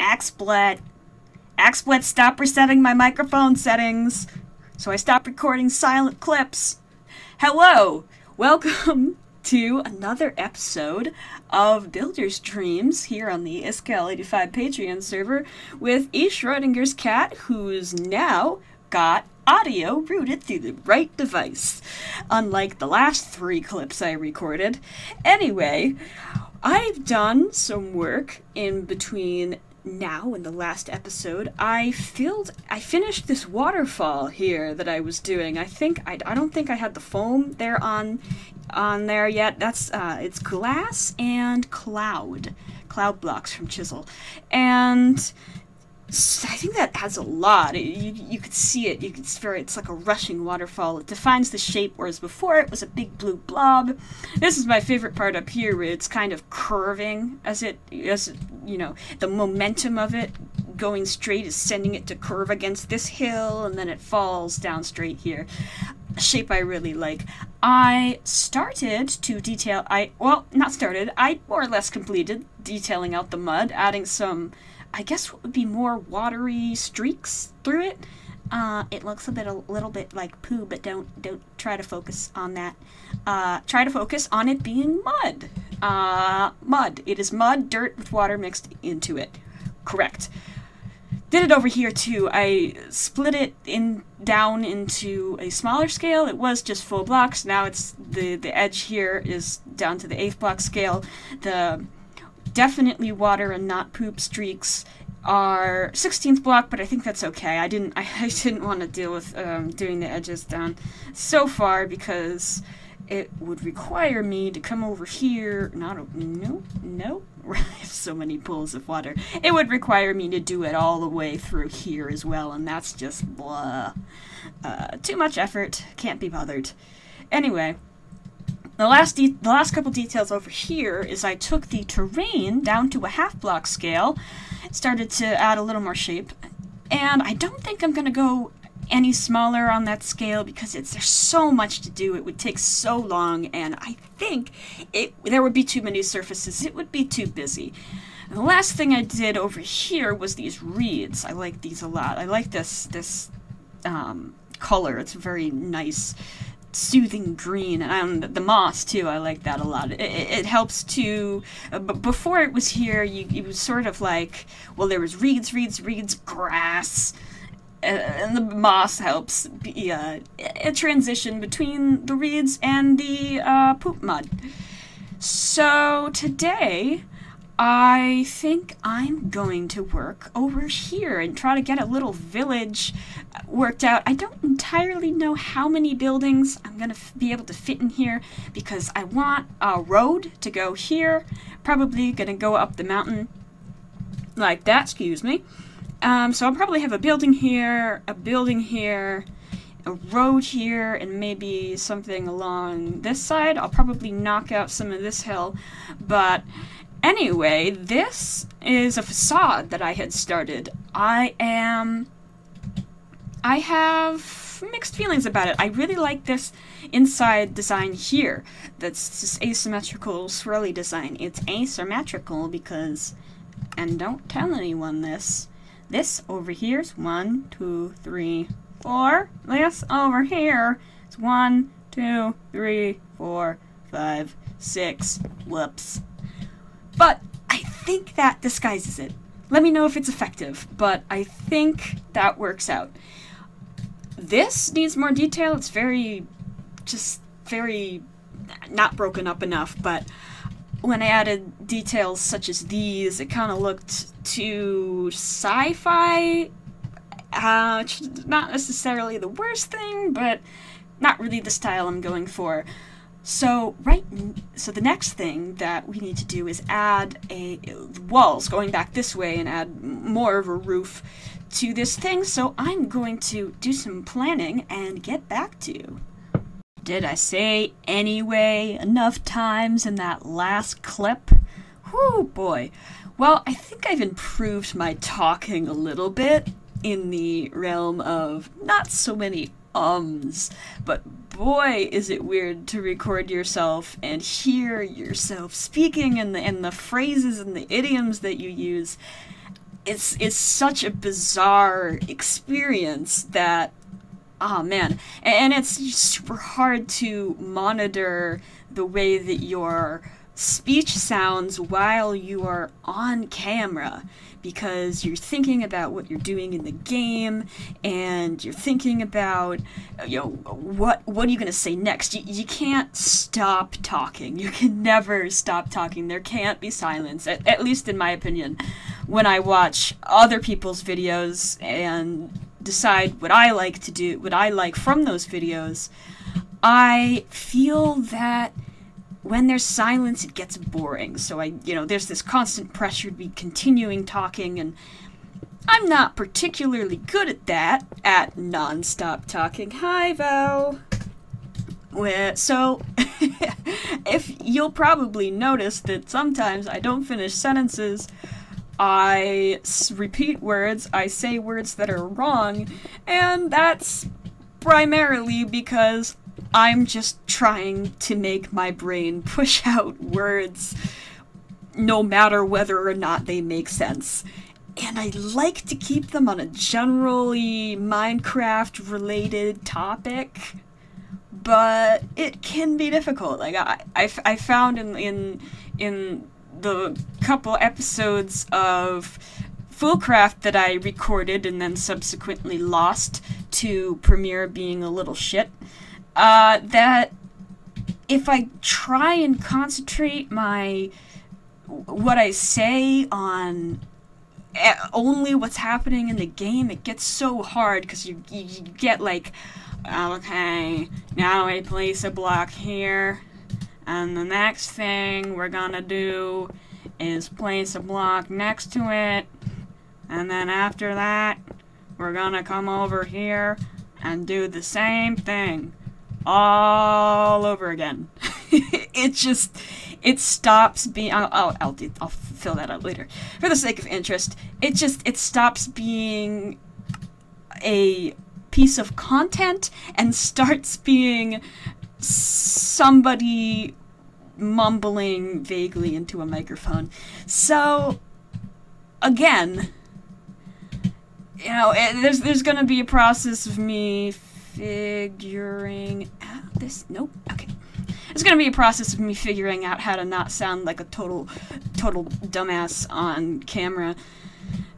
XSplit. XSplit, stop resetting my microphone settings. So I stopped recording silent clips. Hello! Welcome to another episode of Builder's Dreams here on the Iskall85 Patreon server with E. Schrodinger's cat, who's now got audio routed through the right device, unlike the last three clips I recorded. Anyway, I've done some work in between now in the last episode i filled i finished this waterfall here that i was doing. I think i, I don't think i had the foam there on on there yet. That's uh, it's glass and cloud cloud blocks from chisel. And I think that adds a lot. It, you, you could see it. You could, it's like a rushing waterfall. It defines the shape, whereas before it was a big blue blob. This is my favorite part up here, where it's kind of curving as it as you know the momentum of it going straight is sending it to curve against this hill, and then it falls down straight here. A shape I really like. I started to detail. I well, not started. I more or less completed detailing out the mud, adding some I guess what would be more watery streaks through it. Uh, it looks a bit a little bit like poo, but don't don't try to focus on that. Uh, try to focus on it being mud. Uh, mud. It is mud, dirt with water mixed into it. Correct. Did it over here too. I split it in down into a smaller scale. It was just full blocks. Now it's the the edge here is down to the eighth block scale. The definitely water and not poop streaks are 16th block, but I think that's okay. I didn't I, I didn't want to deal with um, doing the edges down so far because it would require me to come over here. Not a, no, no. I have so many pools of water. It would require me to do it all the way through here as well, and that's just blah. Uh, too much effort. Can't be bothered. Anyway. The last, the last couple details over here is I took the terrain down to a half block scale, started to add a little more shape, and I don't think I'm going to go any smaller on that scale because it's there's so much to do. It would take so long, and I think it there would be too many surfaces. It would be too busy. And the last thing I did over here was these reeds. I like these a lot. I like this this um, color. It's very nice soothing green and the moss too i like that a lot. It, it helps to uh, but before it was here you it was sort of like well there was reeds reeds reeds grass uh, and the moss helps be uh, a transition between the reeds and the uh, poop mud. So today I think I'm going to work over here and try to get a little village worked out. I don't entirely know how many buildings I'm going to be able to fit in here because I want a road to go here. Probably going to go up the mountain like that, excuse me. Um, so I'll probably have a building here, a building here, a road here, and maybe something along this side. I'll probably knock out some of this hill, but Anyway, this is a facade that I had started. I am... I have mixed feelings about it. I really like this inside design here. That's this asymmetrical swirly design. It's asymmetrical because... And don't tell anyone this. This over here is one, two, three, four. This over here is one, two, three, four, five, six. Whoops. But I think that disguises it. Let me know if it's effective, but I think that works out. This needs more detail. It's very, just very not broken up enough, but when I added details such as these, it kind of looked too sci-fi. Uh, not necessarily the worst thing, but not really the style I'm going for. So right, so the next thing that we need to do is add a walls going back this way and add more of a roof to this thing. So I'm going to do some planning and get back to you. Did I say anyway enough times in that last clip? Whoo boy. Well, I think I've improved my talking a little bit in the realm of not so many ums, but boy, is it weird to record yourself and hear yourself speaking and the, and the phrases and the idioms that you use. it's it's such a bizarre experience that oh man and it's super hard to monitor the way that your speech sounds while you are on camera because you're thinking about what you're doing in the game and you're thinking about you know what what are you going to say next? You, you can't stop talking. You can never stop talking. There can't be silence at, at least in my opinion. When i watch other people's videos and decide what i like to do what i like from those videos i feel that when there's silence, it gets boring. So I, you know, there's this constant pressure to be continuing talking, and I'm not particularly good at that, at non-stop talking. Hi, Val. Well, so, if you'll probably notice that sometimes I don't finish sentences, I repeat words, I say words that are wrong, and that's primarily because I'm just trying to make my brain push out words no matter whether or not they make sense. And I like to keep them on a generally Minecraft related topic, but it can be difficult. Like I, I, I found in, in, in the couple episodes of FoolCraft that I recorded and then subsequently lost to Premiere being a little shit, uh, that if I try and concentrate my what I say on eh, only what's happening in the game, it gets so hard because you, you, you get like, okay, now I place a block here, and the next thing we're gonna do is place a block next to it, and then after that, we're gonna come over here and do the same thing all over again. it just it stops being. I'll, I'll I'll, I'll fill that out later for the sake of interest. It just it stops being a piece of content and starts being somebody mumbling vaguely into a microphone. So again, you know, it, there's there's going to be a process of me figuring out this. Nope. Okay. It's gonna be a process of me figuring out how to not sound like a total, total dumbass on camera.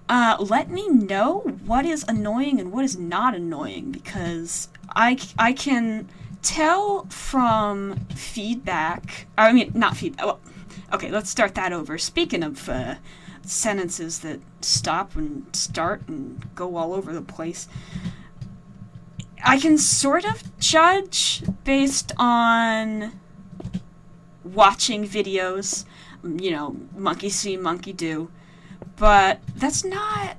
Uh, let me know what is annoying and what is not annoying because I, I can tell from feedback. I mean, not feedback. Well, okay, let's start that over. Speaking of uh, sentences that stop and start and go all over the place, I can sort of judge based on watching videos, mm, you know, monkey see, monkey do, but that's not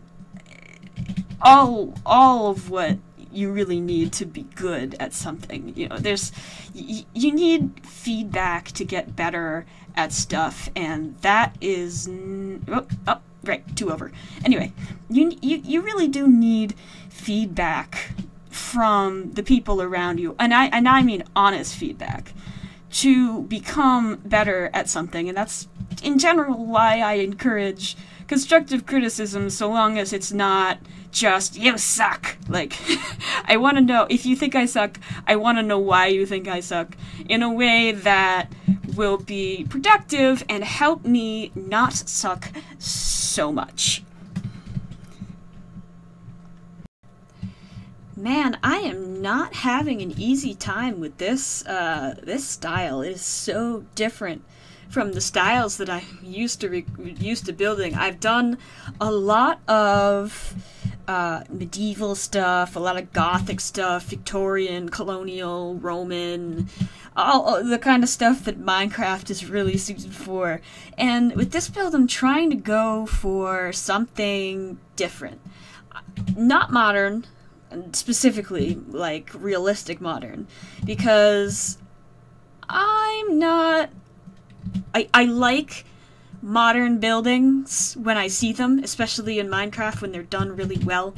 all all of what you really need to be good at something. You know, there's you need feedback to get better at stuff, and that is oh, oh right two over. Anyway, you you you really do need feedback from the people around you, and I and I mean honest feedback, to become better at something, and that's in general why I encourage constructive criticism, so long as it's not just you suck. Like, I want to know if you think I suck. I want to know why you think I suck in a way that will be productive and help me not suck so much. Man, I am not having an easy time with this uh, this style. It is so different from the styles that I used to used to building. I've done a lot of uh, medieval stuff, a lot of gothic stuff, Victorian, colonial, Roman, all the kind of stuff that Minecraft is really suited for. And with this build, I'm trying to go for something different. Not modern, specifically like realistic modern because I'm not I I like modern buildings when I see them, especially in Minecraft when they're done really well.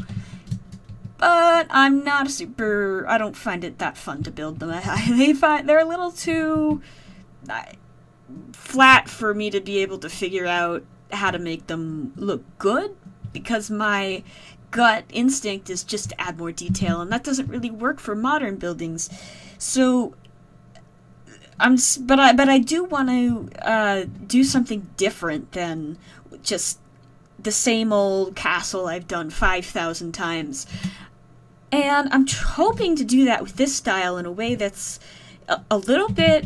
But I'm not a super. I don't find it that fun to build them. I, they find they're a little too I, flat for me to be able to figure out how to make them look good because my gut instinct is just to add more detail, and that doesn't really work for modern buildings. So I'm, but I but I do want to uh, do something different than just the same old castle I've done five thousand times. And I'm hoping to do that with this style in a way that's a, a little bit,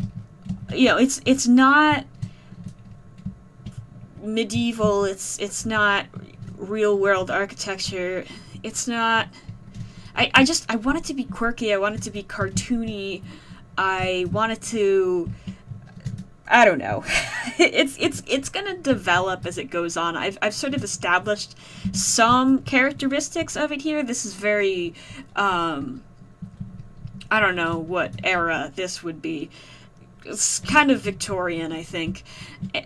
you know, it's it's not medieval. It's it's not real world architecture. It's not. I, I just I want it to be quirky. I want it to be cartoony. I want it to. I don't know. it's it's it's gonna develop as it goes on. I've I've sort of established some characteristics of it here. This is very um I don't know what era this would be it's kind of Victorian, I think.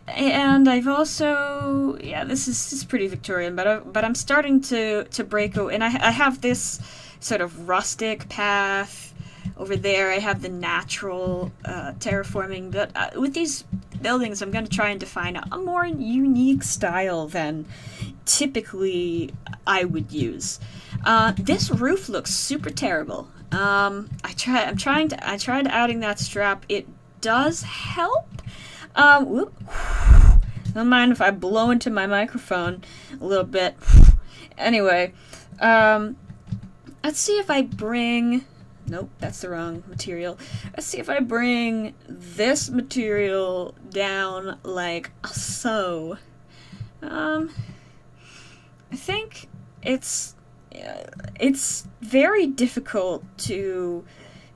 And I've also, yeah, this is, this is pretty Victorian, but I, but I'm starting to to break. and I I have this sort of rustic path over there. I have the natural uh, terraforming, but uh, with these buildings, I'm going to try and define a, a more unique style than typically I would use. Uh, this roof looks super terrible. Um, I try. I'm trying to. I tried adding that strap. It does help. Um, whoop. Don't mind if I blow into my microphone a little bit. Anyway, um, let's see if I bring. Nope, that's the wrong material. Let's see if I bring this material down like so. Um, I think it's it's very difficult to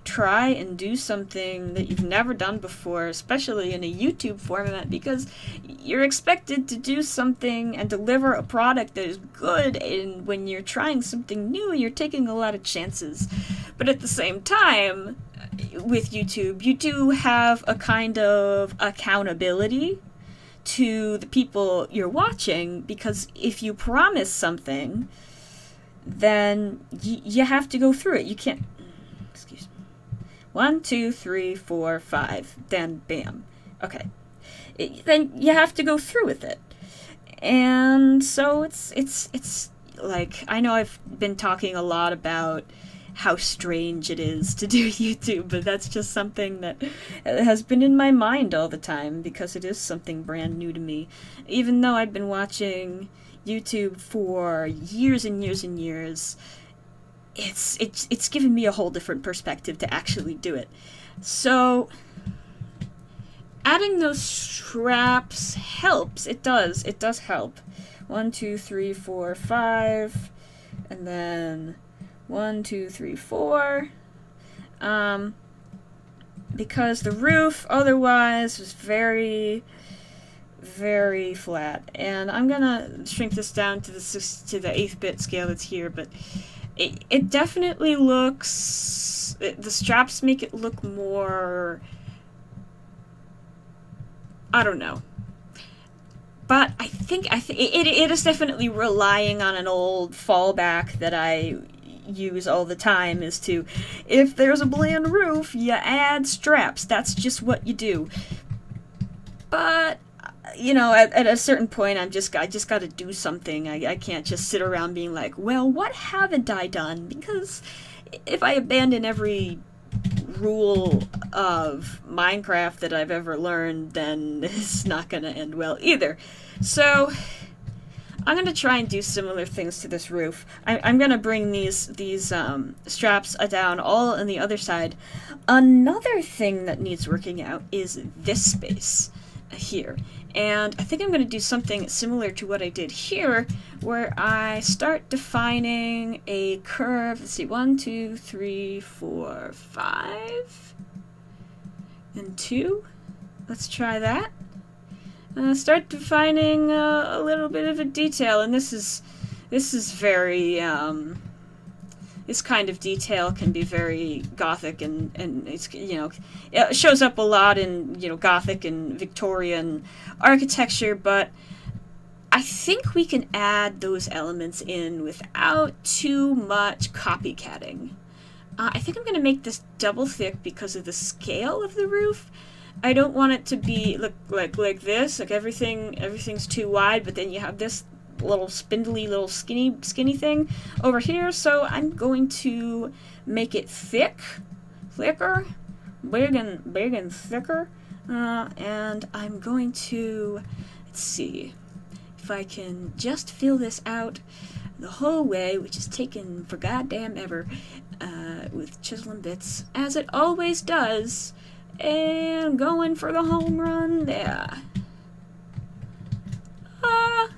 try and do something that you've never done before, especially in a YouTube format, because you're expected to do something and deliver a product that is good. And when you're trying something new, you're taking a lot of chances. But at the same time, with YouTube, you do have a kind of accountability to the people you're watching because if you promise something, then you have to go through it. You can't one, two, three, four, five. Then bam. Okay. It, then you have to go through with it. And so it's it's it's like I know I've been talking a lot about how strange it is to do YouTube, but that's just something that has been in my mind all the time because it is something brand new to me. Even though I've been watching YouTube for years and years and years, it's it's it's given me a whole different perspective to actually do it. So adding those straps helps. It does. It does help. One, two, three, four, five, and then one, two, three, four. Um, because the roof otherwise was very, very flat. And I'm gonna shrink this down to the six, to the eighth bit scale that's here, but it, it definitely looks it, the straps make it look more I don't know. But I think I it, it is definitely relying on an old fallback that I use all the time is to if there's a bland roof, you add straps. That's just what you do. But you know, at, at a certain point, I'm just I just got to do something. I, I can't just sit around being like, well, what haven't I done? Because if I abandon every rule of Minecraft that I've ever learned, then it's not going to end well either. So I'm going to try and do similar things to this roof. I, am going to bring these these um, straps down all on the other side. Another thing that needs working out is this space here. And I think I'm going to do something similar to what I did here, where I start defining a curve. Let's see, one, two, three, four, five, and two. Let's try that. Uh, start defining uh, a little bit of a detail, and this is this is very um, this kind of detail can be very gothic and and it's you know it shows up a lot in you know gothic and Victorian architecture, but I think we can add those elements in without too much copycatting. Uh, I think I'm going to make this double thick because of the scale of the roof. I don't want it to be look like like this, like everything everything's too wide, but then you have this little spindly little skinny skinny thing over here. So I'm going to make it thick, thicker, big and big and thicker. Uh, and I'm going to let's see if I can just fill this out the whole way, which is taken for goddamn ever, uh, with chisel and bits, as it always does. And going for the home run there. Uh,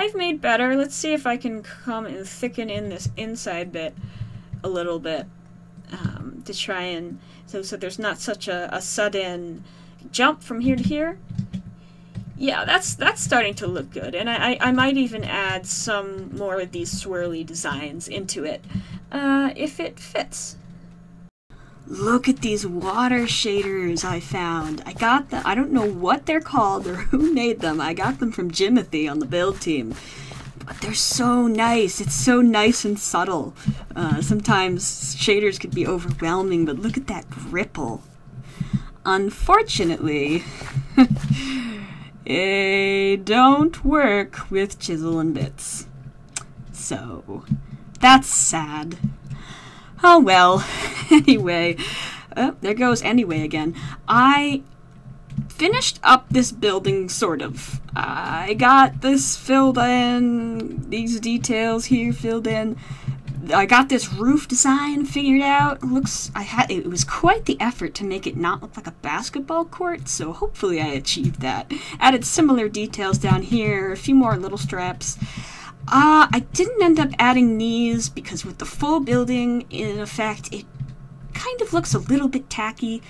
I've made better. Let's see if I can come and thicken in this inside bit a little bit um, to try and so so there's not such a, a sudden jump from here to here. Yeah, that's that's starting to look good, and I, I, I might even add some more of these swirly designs into it uh, if it fits. Look at these water shaders I found. I got them. I don't know what they're called or who made them. I got them from Jimothy on the build team. But they're so nice. It's so nice and subtle. Uh, sometimes shaders could be overwhelming, but look at that ripple. Unfortunately, they don't work with chisel and bits. So, that's sad. Oh well. anyway, oh, there goes anyway again. I finished up this building, sort of. I got this filled in, these details here filled in. I got this roof design figured out. Looks, I had it was quite the effort to make it not look like a basketball court. So hopefully I achieved that. Added similar details down here, a few more little straps. Uh, I didn't end up adding these because with the full building in effect, it kind of looks a little bit tacky.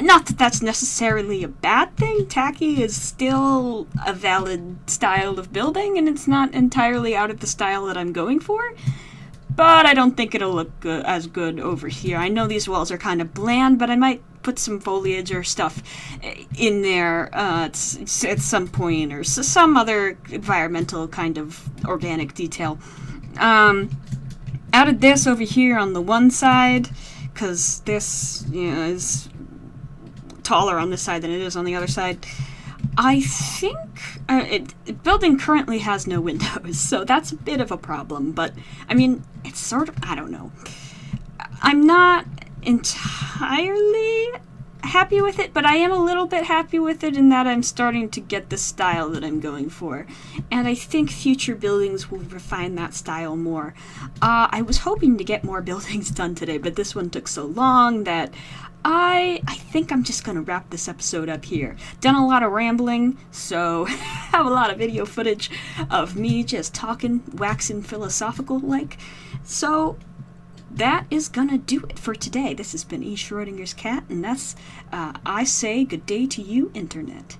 Not that that's necessarily a bad thing. Tacky is still a valid style of building, and it's not entirely out of the style that I'm going for. But I don't think it'll look good, as good over here. I know these walls are kind of bland, but I might put some foliage or stuff in there uh, at some point, or some other environmental kind of organic detail. Um, added this over here on the one side, because this you know, is taller on this side than it is on the other side. I think uh, it, building currently has no windows, so that's a bit of a problem. But I mean, it's sort of I don't know. I'm not entirely happy with it, but I am a little bit happy with it in that I'm starting to get the style that I'm going for. And I think future buildings will refine that style more. Uh, I was hoping to get more buildings done today, but this one took so long that I I think I'm just gonna wrap this episode up here. Done a lot of rambling, so have a lot of video footage of me just talking, waxing philosophical like. So that is gonna do it for today. This has been E. Schrodinger's cat, and that's uh, I say good day to you, Internet.